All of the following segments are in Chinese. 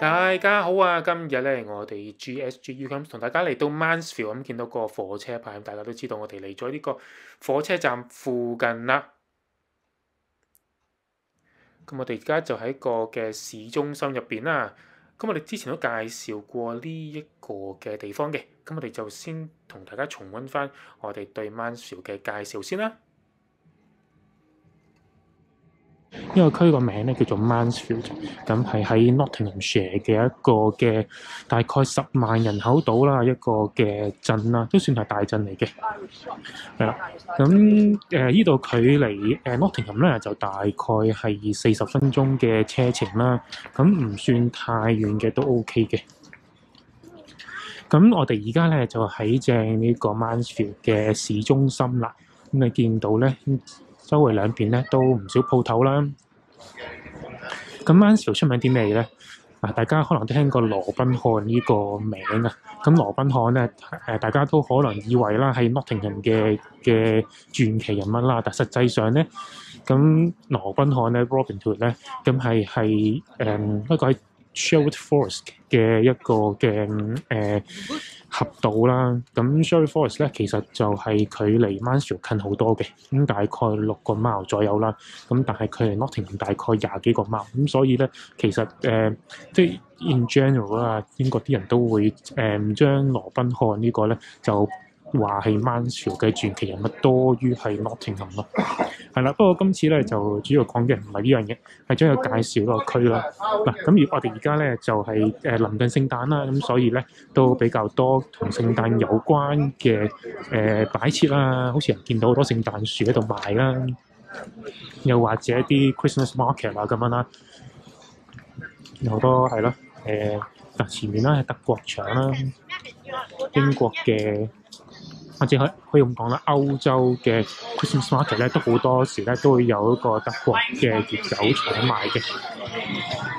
大家好啊！今日咧，我哋 GSG U 咁同大家嚟到 Mansfield 咁，見到個火車牌，大家都知道我哋嚟咗呢個火車站附近啦。咁我哋而家就喺個嘅市中心入邊啦。咁我哋之前都介紹過呢一個嘅地方嘅，咁我哋就先同大家重温翻我哋對 Mansfield 嘅介紹先啦。呢個區個名咧叫做 Mansfield，咁係喺 Nottinghamshire 嘅一個嘅大概十萬人口到啦，一個嘅鎮啦，都算係大鎮嚟嘅。係啦，咁誒呢度距離誒 Nottingham 咧就大概係四十分鐘嘅車程啦，咁唔算太遠嘅都 OK 嘅。咁我哋而家咧就喺正呢個 Mansfield 嘅市中心啦，咁你見到咧。周圍兩邊咧都唔少鋪頭啦。咁 Mansfield 出名啲咩咧？嗱，大家可能都聽過羅賓漢呢個名啊。咁羅賓漢咧，誒大家都可能以為啦係 Nottingham 嘅嘅傳奇人物啦，但實際上咧，咁羅賓漢咧 Robin Hood 咧，咁係係誒一個 Sherwood Forest 嘅一個嘅誒。合道啦，咁 Sherwood Forest 咧其實就係距離 Mansfield 近好多嘅，咁大概六個 mile 左右啦，咁但係佢係 Nottingham 大概廿幾個 mile，咁所以咧其實誒、即係 in general 啦，英國啲人都會誒、呃、將羅賓漢呢個咧就。話係曼潮嘅傳奇人物多於係 Nottingham 咯，係啦。不過今次咧就主要講嘅唔係呢樣嘢，係將佢介紹個區啦。嗱，咁而我哋而家咧就係誒臨近聖誕啦，咁所以咧都比較多同聖誕有關嘅誒擺設啦，好似人見到好多聖誕樹喺度賣啦，又或者啲 Christmas market 啊咁樣啦，有好多係咯誒，嗱前面啦係德國牆啦，英國嘅。或者可可以咁講啦，歐洲嘅 Christmas market 咧，都好多時咧都會有一個德國嘅熱狗廠賣嘅。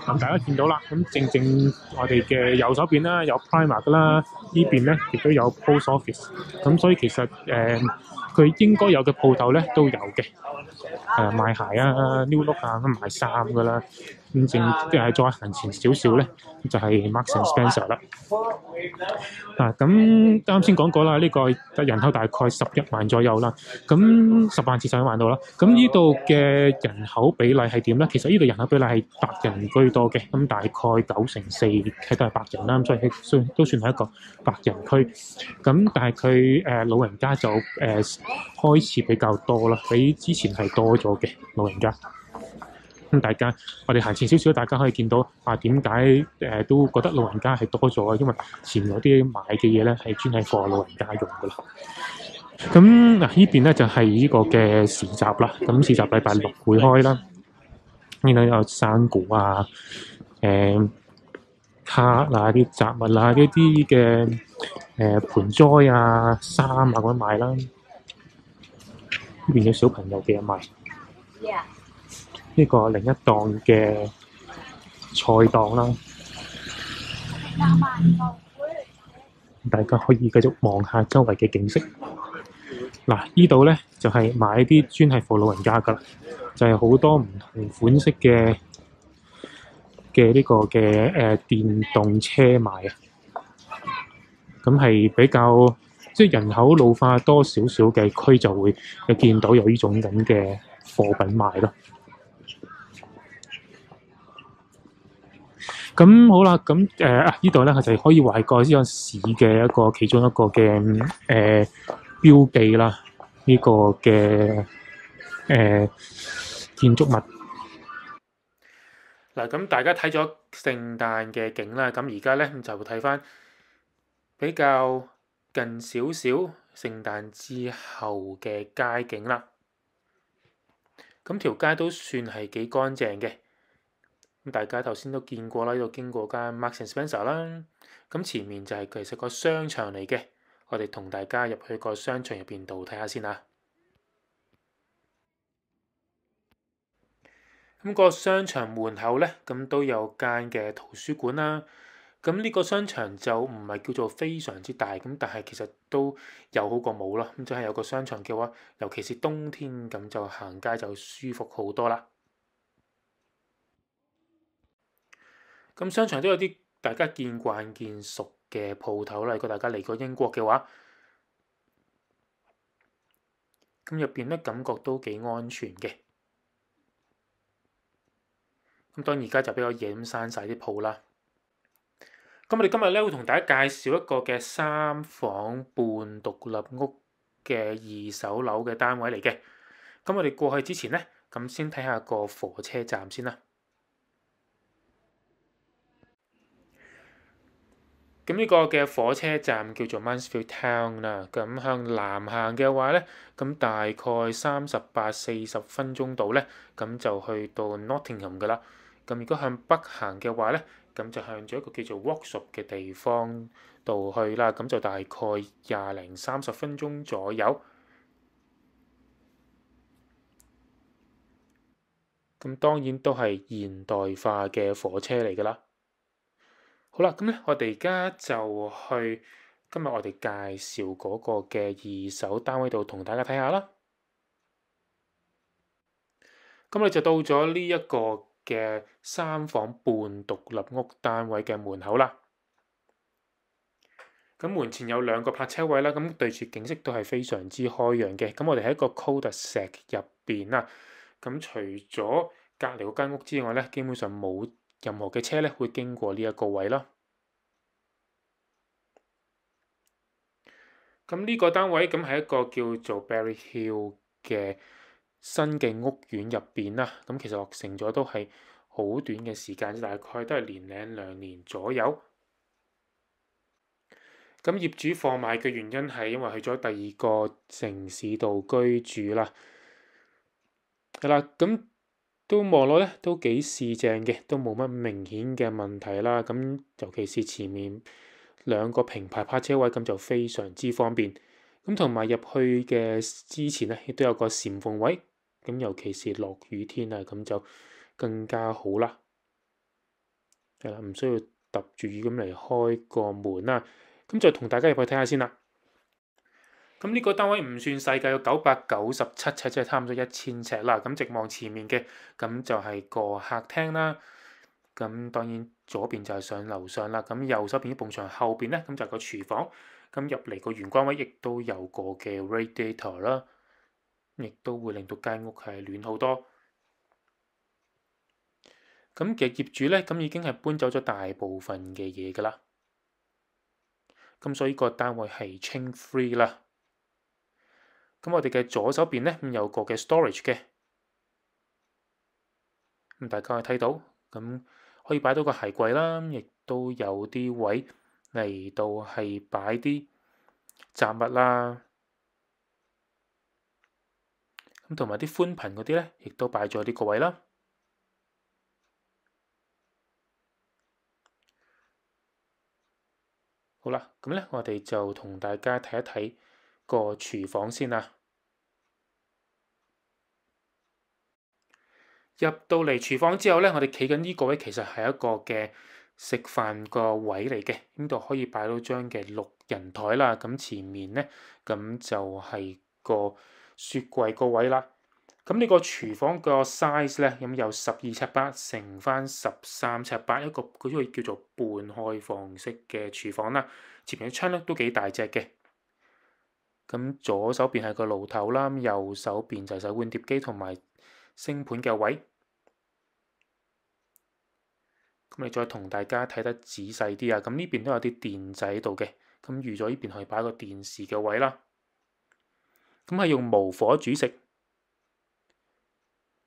咁大家見到啦，咁正正我哋嘅右手邊啦，有 Primark 啦，呢邊咧亦都有 Post Office。咁所以其實誒，佢、呃、應該有嘅鋪頭咧都有嘅。誒、呃、賣鞋啊、New Look 啊，賣衫噶啦。咁正即係再行前少少咧，就係、是、Marks and Spencer 啦。啊，咁啱先講過啦，呢、這個人口大概十一萬左右啦。咁十萬至十一萬度啦。咁呢度嘅人口比例係點咧？其實呢度人口比例係白人居多嘅。咁大概九成四係都係白人啦，所以算都算係一個白人區。咁但係佢誒老人家就誒、呃、開始比較多啦，比之前係多咗嘅老人家。咁大家，我哋行前少少，大家可以見到啊，點解誒都覺得老人家係多咗啊？因為前嗰啲買嘅嘢咧係專係畀老人家用噶啦。咁嗱，呢邊咧就係呢個嘅市集啦。咁市集禮拜六會開啦。呢度有生果啊、誒卡啊、啲雜物啊、呢啲嘅誒盆栽啊、衫啊咁樣賣啦。呢邊有小朋友嘅賣。呢個另一檔嘅菜檔啦，大家可以繼續望下周圍嘅景色。嗱，呢度咧就係買啲專係畀老人家噶，就係好多唔同款式嘅嘅呢個嘅誒電動車賣啊。咁係比較即係人口老化多少少嘅區就會有見到有呢種咁嘅貨品賣咯。咁好啦，咁誒啊呢度咧，佢就可以話係個呢個市嘅一個其中一個嘅誒、呃、標記啦。呢、這個嘅誒、建築物嗱，咁大家睇咗聖誕嘅景啦，咁而家咧就睇翻比較近少少聖誕之後嘅街景啦。咁條街都算係幾乾淨嘅。咁大家頭先都見過啦，呢度經過間 Marks and Spencer 啦。咁前面就係其實個商場嚟嘅，我哋同大家入去個商場入邊度睇下先啊。咁個商場門口咧，咁都有間嘅圖書館啦。咁呢個商場就唔係叫做非常之大，咁但係其實都有好過冇咯。咁就係有個商場嘅話，尤其是冬天咁就行街就舒服好多啦。咁商場都有啲大家見慣見熟嘅鋪頭啦。如果大家嚟過英國嘅話，咁入邊咧感覺都幾安全嘅。咁當然而家就比較夜咁閂晒啲鋪啦。咁我哋今日咧會同大家介紹一個嘅三房半獨立屋嘅二手樓嘅單位嚟嘅。咁我哋過去之前咧，咁先睇下個火車站先啦。咁呢個嘅火車站叫做 Mansfield Town 啦。咁向南行嘅話咧，咁大概三十八四十分鐘度咧，咁就去到 Nottingham 噶啦。咁如果向北行嘅話咧，咁就向咗一個叫做 Worksop 嘅地方度去啦。咁就大概廿零三十分鐘左右。咁當然都係現代化嘅火車嚟㗎啦。好啦，咁咧我哋而家就去今日我哋介紹嗰個嘅二手單位度同大家睇下啦。咁你就到咗呢一個嘅三房半獨立屋單位嘅門口啦。咁門前有兩個泊車位啦，咁對住景色都係非常之開揚嘅。咁我哋喺一個 cul-de-sac 入邊啦。咁除咗隔離嗰間屋之外咧，基本上冇任何嘅車咧會經過呢一個位啦。咁呢個單位咁係一個叫做 Berry Hill 嘅新嘅屋苑入邊啦。咁其實落成咗都係好短嘅時間，大概都係年零兩年左右。咁業主放買嘅原因係因為去咗第二個城市度居住啦。係啦，咁都望落咧都幾市正嘅，都冇乜明顯嘅問題啦。咁尤其是前面兩個平排泊車位，咁就非常之方便。咁同埋入去嘅之前咧，亦都有個禪縫位。咁尤其是落雨天啊，咁就更加好啦。係啦，唔需要揼住雨咁嚟開個門啦。咁就同大家入去睇下先啦。咁呢個單位唔算細㗎，有九百九十七尺，即係差唔多一千尺啦。咁直望前面嘅，咁就係個客廳啦。咁當然左邊就係上樓上啦。咁右手邊啲埲牆後邊咧，咁就係個廚房。咁入嚟個玄關位亦都有個嘅 radiator 啦，亦都會令到間屋係暖好多。咁嘅業主咧，咁已經係搬走咗大部分嘅嘢㗎啦。咁所以個單位係 c h a n free 啦。咁我哋嘅左手邊咧，咁有個嘅 storage 嘅，咁大家可以睇到，咁可以擺到個鞋櫃啦，亦都有啲位嚟到係擺啲雜物啦，咁同埋啲寬頻嗰啲咧，亦都擺咗呢個位啦。好啦，咁咧我哋就同大家睇一睇。個廚房先啦，入到嚟廚房之後咧，我哋企緊呢個位，其實係一個嘅食飯個位嚟嘅，呢度可以擺到張嘅六人台啦。咁前面咧，咁就係個雪櫃個位啦。咁呢個廚房個 size 咧，咁有十二尺八乘翻十三尺八，一個佢都可以叫做半開放式嘅廚房啦。前面嘅窗咧都幾大隻嘅。咁左手邊係個爐頭啦，右手邊就係洗碗碟機同埋星盤嘅位。咁你再同大家睇得仔細啲啊！咁呢邊都有啲電仔喺度嘅，咁預咗呢邊可以擺個電視嘅位啦。咁係用無火煮食。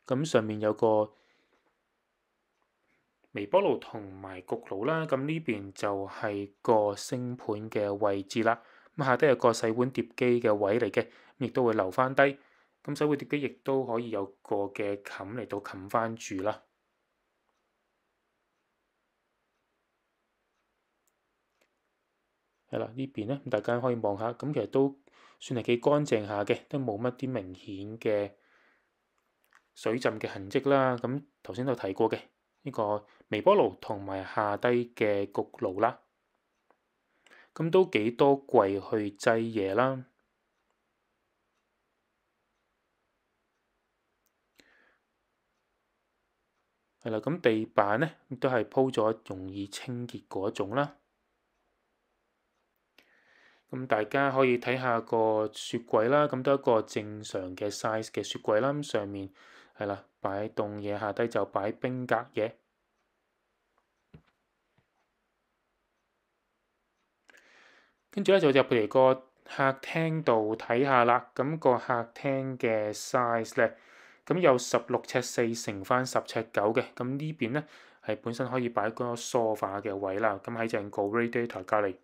咁上面有個微波爐同埋焗爐啦。咁呢邊就係個星盤嘅位置啦。咁下低有個洗碗碟機嘅位嚟嘅，亦都會留翻低。咁洗碗碟機亦都可以有個嘅冚嚟到冚翻住啦。係啦，呢邊咧，大家可以望下，咁其實都算係幾乾淨下嘅，都冇乜啲明顯嘅水浸嘅痕跡啦。咁頭先都提過嘅呢個微波爐同埋下低嘅焗爐啦。咁都幾多櫃去擠嘢啦，係啦，咁地板咧都係鋪咗容易清潔嗰種啦。咁大家可以睇下個雪櫃啦，咁都一個正常嘅 size 嘅雪櫃啦。咁上面係啦，擺凍嘢，下低就擺冰格嘢。跟住咧就入嚟個客廳度睇下啦。咁個客廳嘅 size 咧，咁有十六尺四乘翻十尺九嘅。咁呢邊咧係本身可以擺個梳化嘅位啦。咁喺正個 radiator 隔離。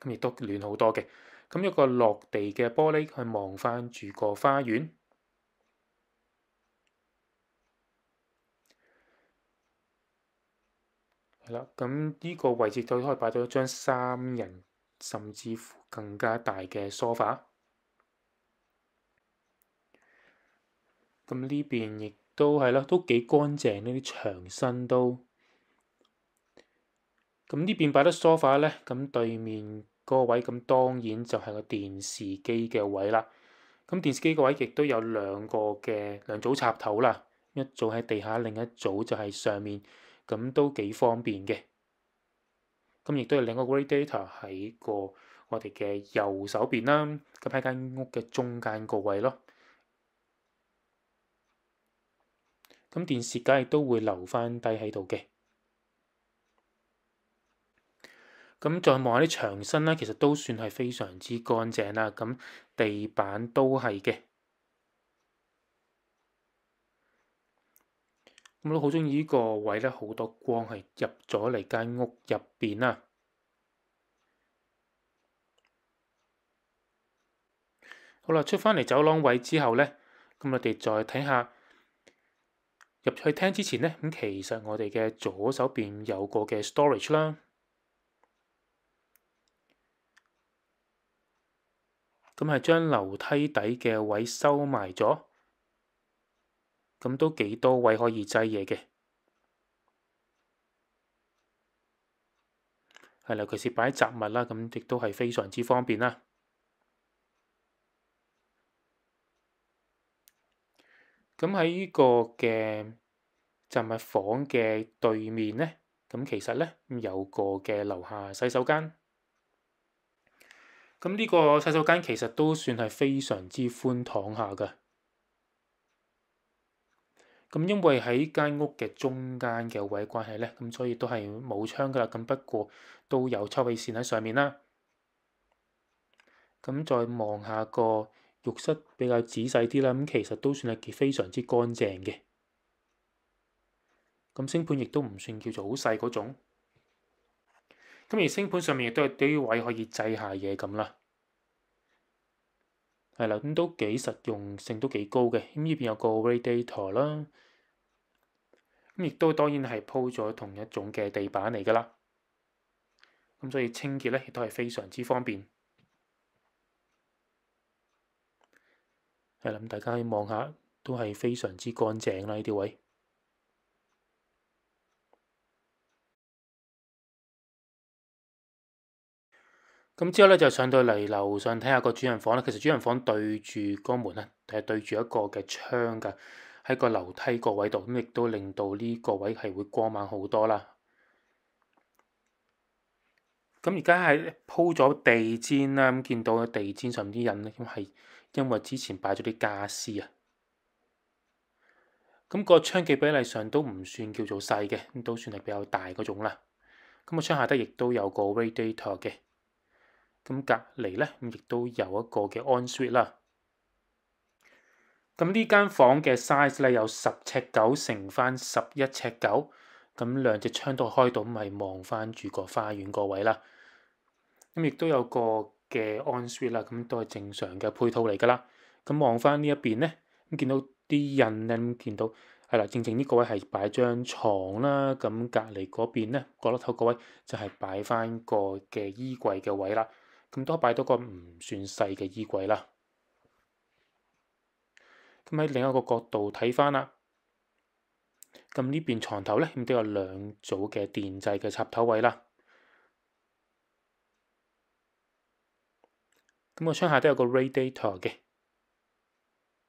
咁亦都暖好多嘅，咁一個落地嘅玻璃去望翻住個花園，係啦。咁呢個位置都可以擺到一張三人甚至乎更加大嘅梳化。咁呢邊亦都係啦，都幾乾淨，呢啲牆身都。咁呢邊擺得梳化咧，咁對面嗰個位咁當然就係個電視機嘅位啦。咁電視機個位亦都有兩個嘅兩組插頭啦，一組喺地下，另一組就係上面，咁都幾方便嘅。咁亦都有另一個 radiator 喺個我哋嘅右手邊啦，咁喺間屋嘅中間個位咯。咁電視梗係都會留翻低喺度嘅。咁再望下啲牆身咧，其實都算係非常之乾淨啦。咁地板都係嘅。咁我都好中意呢個位咧，好多光係入咗嚟間屋入邊啦。好啦，出翻嚟走廊位之後咧，咁我哋再睇下入去廳之前咧，咁其實我哋嘅左手邊有個嘅 storage 啦。咁係將樓梯底嘅位收埋咗，咁都幾多位可以擠嘢嘅，係啦，尤其是擺雜物啦，咁亦都係非常之方便啦。咁喺呢個嘅雜物房嘅對面呢，咁其實呢，有個嘅樓下洗手間。咁呢個洗手間其實都算係非常之寬敞下㗎。咁因為喺間屋嘅中間嘅位關係咧，咁所以都係冇窗㗎啦。咁不過都有抽氣扇喺上面啦。咁再望下個浴室比較仔細啲啦，咁其實都算係非常之乾淨嘅。咁星盤亦都唔算叫做好細嗰種。咁而星盤上面亦都有啲位可以擠下嘢咁啦，係啦，咁都幾實用性都幾高嘅。咁呢邊有個 radiator 啦，咁亦都當然係鋪咗同一種嘅地板嚟㗎啦。咁所以清潔咧亦都係非常之方便。係啦，咁大家可以望下，都係非常之乾淨啦呢啲位。咁之後咧就上到嚟樓上睇下個主人房啦。其實主人房對住個門啊，係對住一個嘅窗㗎，喺個樓梯個位度，咁亦都令到呢個位係會光猛好多啦。咁而家係鋪咗地氈啦，咁見到地氈上啲印咧，咁係因為之前擺咗啲家私啊。咁個窗嘅比例上都唔算叫做細嘅，咁都算係比較大嗰種啦。咁個窗下底亦都有個 radiator 嘅。咁隔離咧，咁亦都有一個嘅 ensuite 啦。咁呢間房嘅 size 咧有十尺九乘翻十一尺九，咁兩隻窗都開到，咁係望翻住個花園個位啦。咁亦都有個嘅 ensuite 啦，咁都係正常嘅配套嚟噶啦。咁望翻呢一邊咧，咁見到啲印咧，咁見到係啦，正正呢個位係擺張床啦。咁隔離嗰邊咧，角落頭個位就係擺翻個嘅衣櫃嘅位啦。咁都擺到個唔算細嘅衣櫃啦。咁喺另一個角度睇翻啦，咁呢邊床頭咧，咁都有兩組嘅電掣嘅插頭位啦。咁個窗下都有個 radiator 嘅。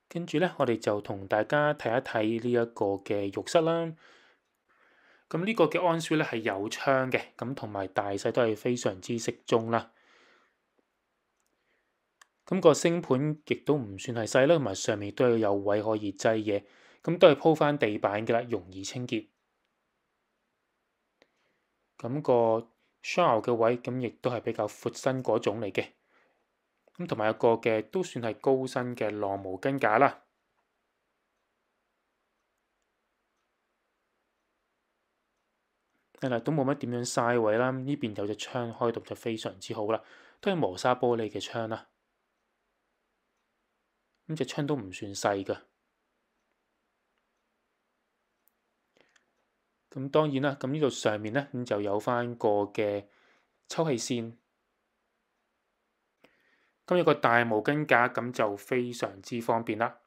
跟住咧，我哋就同大家睇一睇呢一個嘅浴室啦。咁呢個嘅安 suite 咧係有窗嘅，咁同埋大細都係非常之適中啦。咁個星盤亦都唔算係細啦，同埋上面都有位可以擠嘢，咁都係鋪翻地板嘅啦，容易清潔。咁個 shower 嘅位咁亦都係比較闊身嗰種嚟嘅。咁同埋有個嘅都算係高身嘅晾毛巾架啦，係都冇乜點樣嘥位啦。呢邊有隻窗開到就非常之好啦，都係磨砂玻璃嘅窗啦。咁隻窗都唔算細噶。咁當然啦，咁呢度上面呢，咁就有翻個嘅抽氣扇。咁有個大毛巾架，咁就非常之方便啦。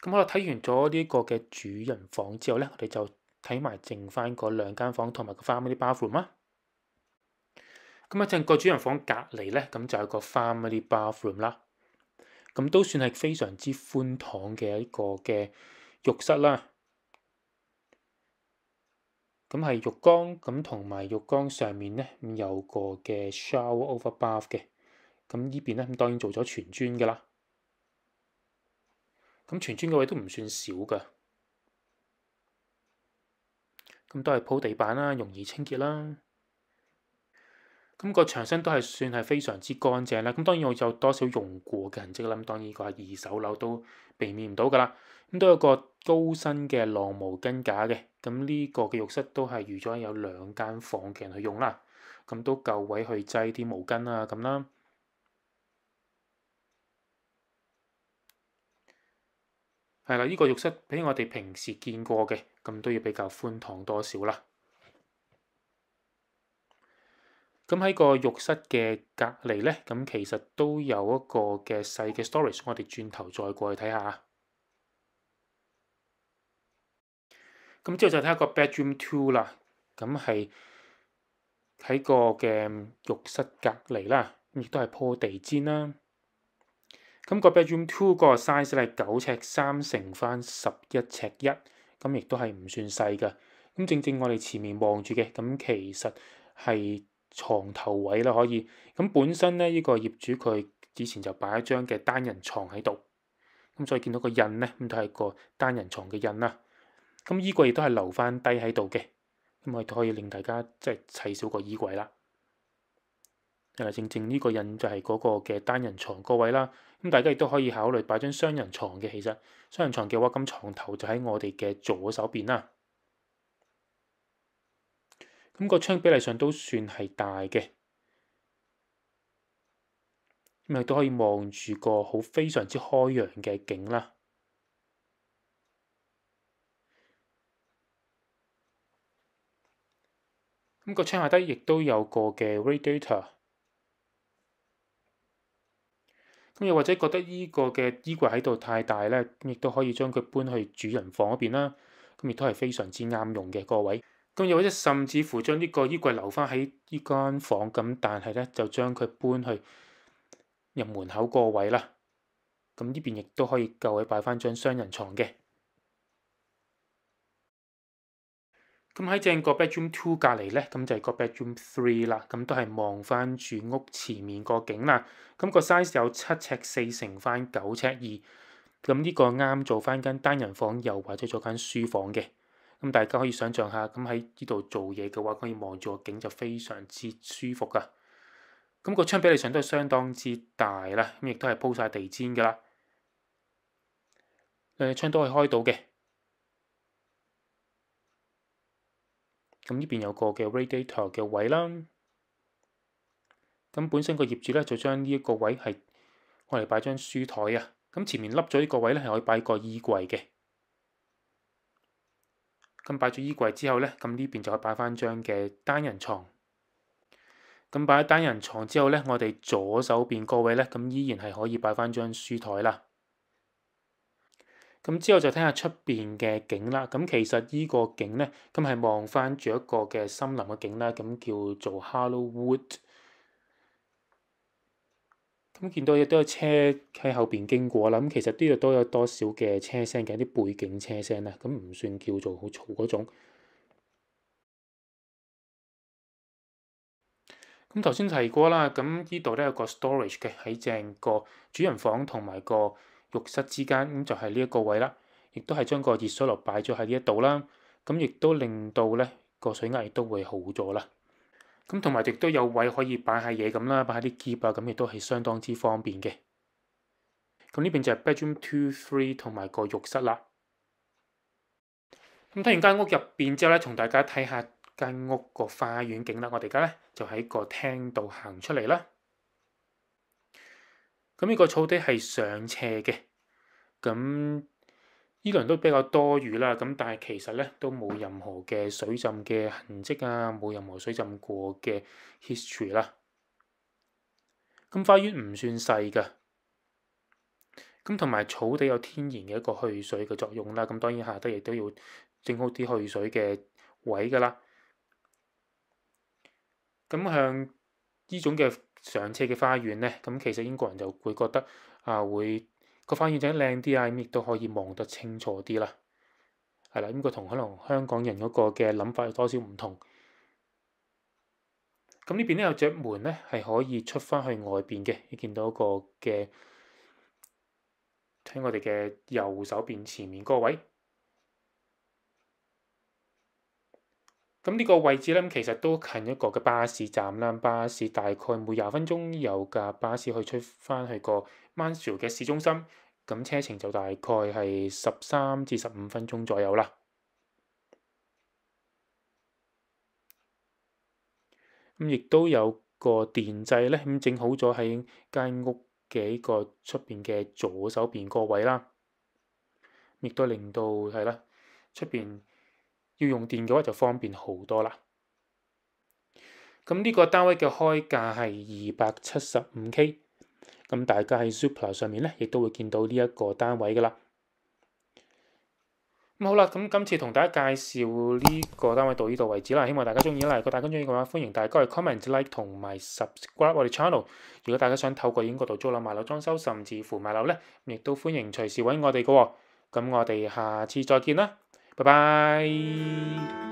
咁我睇完咗呢個嘅主人房之後咧，我哋就睇埋剩翻嗰兩間房同埋個 family bathroom 啊。咁啊，正個主人房隔離咧，咁就有個 family bathroom 啦。咁都算係非常之寬敞嘅一個嘅浴室啦。咁係浴缸，咁同埋浴缸上面咧，咁有個嘅 shower over bath 嘅。咁呢邊咧，咁當然做咗全磚嘅啦。咁全磚嘅位都唔算少㗎。咁都係鋪地板啦，容易清潔啦。咁個牆身都係算係非常之乾淨啦。咁當然我有多少用過嘅痕跡啦。咁當然個二手樓都避免唔到㗎啦。咁都有個高身嘅晾毛巾架嘅。咁呢個嘅浴室都係預咗有兩間房嘅人去用啦。咁都夠位去擠啲毛巾啊咁啦。係啦，呢個浴室比我哋平時見過嘅咁都要比較寬敞多少啦。咁喺個浴室嘅隔離呢，咁其實都有一個嘅細嘅 storage，我哋轉頭再過去睇下。咁之後就睇下個 bedroom two 啦，咁係喺個嘅浴室隔離啦，亦都係鋪地氈啦。咁個 bedroom two 個 size 係九尺三乘翻十一尺一，咁亦都係唔算細㗎。咁正正我哋前面望住嘅，咁其實係床頭位啦，可以。咁本身咧，呢個業主佢之前就擺一張嘅單人床喺度，咁所以見到個印咧，咁都係個單人床嘅印啦。咁衣櫃亦都係留翻低喺度嘅，咁我哋都可以令大家即係砌少個衣櫃啦。誒，正正呢個印就係嗰個嘅單人床個位啦。咁大家亦都可以考慮擺張雙人床嘅。其實雙人床嘅話，咁床頭就喺我哋嘅左手邊啦。咁個窗比例上都算係大嘅，咁亦都可以望住個好非常之開揚嘅景啦。咁個窗下低亦都有個嘅 radiator。咁又或者覺得呢個嘅衣櫃喺度太大咧，亦都可以將佢搬去主人房嗰邊啦。咁亦都係非常之啱用嘅個位。咁又或者甚至乎將呢個衣櫃留翻喺呢間房咁，但係咧就將佢搬去入門口個位啦。咁呢邊亦都可以夠位擺翻張雙人床嘅。咁喺正個 bedroom two 隔離咧，咁就係個 bedroom three 啦。咁都係望翻住屋前面個景啦。咁個 size 有七尺四乘翻九尺二。咁呢個啱做翻間單人房，又或者做間書房嘅。咁大家可以想象下，咁喺呢度做嘢嘅話，可以望住個景就非常之舒服噶。咁個窗比例上都係相當之大啦。咁亦都係鋪晒地氈噶啦。誒，窗都係開到嘅。咁呢邊有個嘅 radiator 嘅位啦，咁本身個業主咧就將呢一個位係我嚟擺張書枱啊，咁前面凹咗呢個位咧係可以擺個衣櫃嘅，咁擺咗衣櫃之後咧，咁呢邊就可以擺翻張嘅單人床。咁擺咗單人床之後咧，我哋左手邊個位咧，咁依然係可以擺翻張書枱啦。咁之後就睇下出邊嘅景啦。咁其實呢個景呢，咁係望翻住一個嘅森林嘅景啦。咁叫做 Harlow Wood。咁見到亦都有車喺後邊經過啦。咁其實呢度都有多少嘅車聲嘅，啲背景車聲啦，咁唔算叫做好嘈嗰種。咁頭先提過啦，咁呢度咧有個 storage 嘅喺正個主人房同埋個浴室之間，咁就係呢一個位啦。亦都係將個熱水爐擺咗喺呢一度啦。咁亦都令到咧個水壓亦都會好咗啦。咁同埋亦都有位可以擺下嘢咁啦，擺下啲喼啊，咁亦都係相當之方便嘅。咁呢邊就係 bedroom two three 同埋個浴室啦。咁睇完間屋入邊之後咧，同大家睇下。間屋個花園景啦，我哋而家咧就喺個廳度行出嚟啦。咁呢個草地係上斜嘅，咁呢輪都比較多雨啦。咁但係其實咧都冇任何嘅水浸嘅痕跡啊，冇任何水浸過嘅 history 啦。咁花園唔算細噶，咁同埋草地有天然嘅一個去水嘅作用啦。咁當然下低亦都要整好啲去水嘅位噶啦。咁向呢種嘅上斜嘅花園咧，咁其實英國人就會覺得啊，會個花園整靚啲啊，咁亦都可以望得清楚啲啦。係啦，咁佢同可能香港人嗰個嘅諗法有多少唔同。咁呢邊咧有隻門咧係可以出翻去外邊嘅，你見到個嘅喺我哋嘅右手邊前面嗰個位。咁呢個位置咧，其實都近一個嘅巴士站啦。巴士大概每廿分鐘有架巴士去出翻去個 Mansfield 嘅市中心，咁車程就大概係十三至十五分鐘左右啦。咁亦都有個電掣咧，咁整好咗喺間屋嘅個出邊嘅左手邊個位啦，亦都令到係啦出邊。要用電嘅話就方便好多啦。咁呢個單位嘅開價係二百七十五 K。咁大家喺 Super 上面咧，亦都會見到呢一個單位噶啦。咁好啦，咁今次同大家介紹呢個單位到呢度為止啦。希望大家中意啦。如果大家中意嘅話，歡迎大家去 comment、like 同埋 subscribe 我哋 channel。如果大家想透過英國度租樓、買樓、裝修，甚至乎買樓咧，亦都歡迎隨時揾我哋嘅喎。咁我哋下次再見啦。拜拜。